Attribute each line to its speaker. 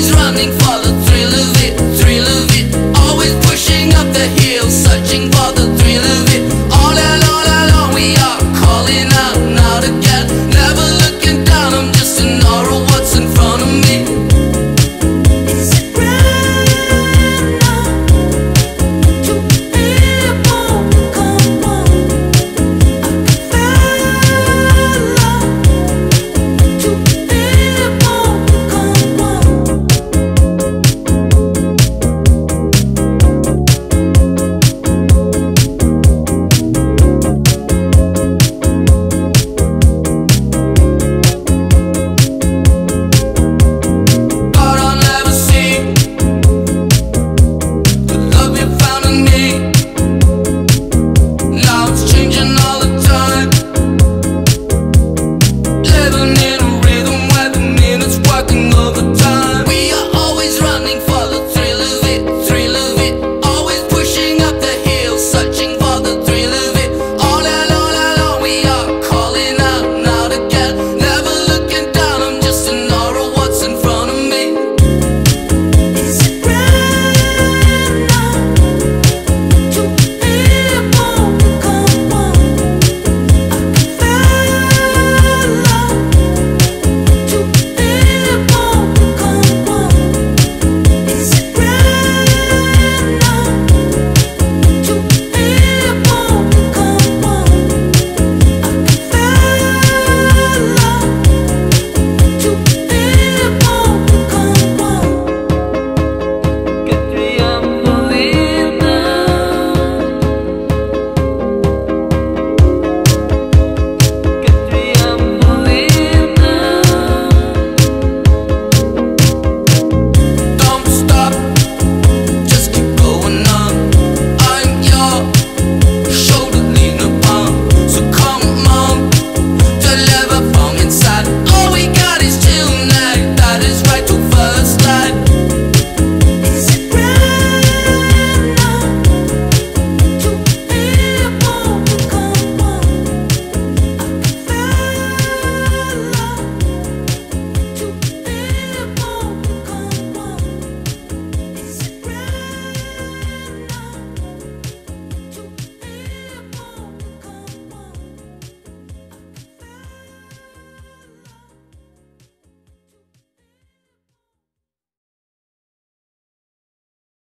Speaker 1: always running for the thrill of it, thrill of it. Always pushing up the hill,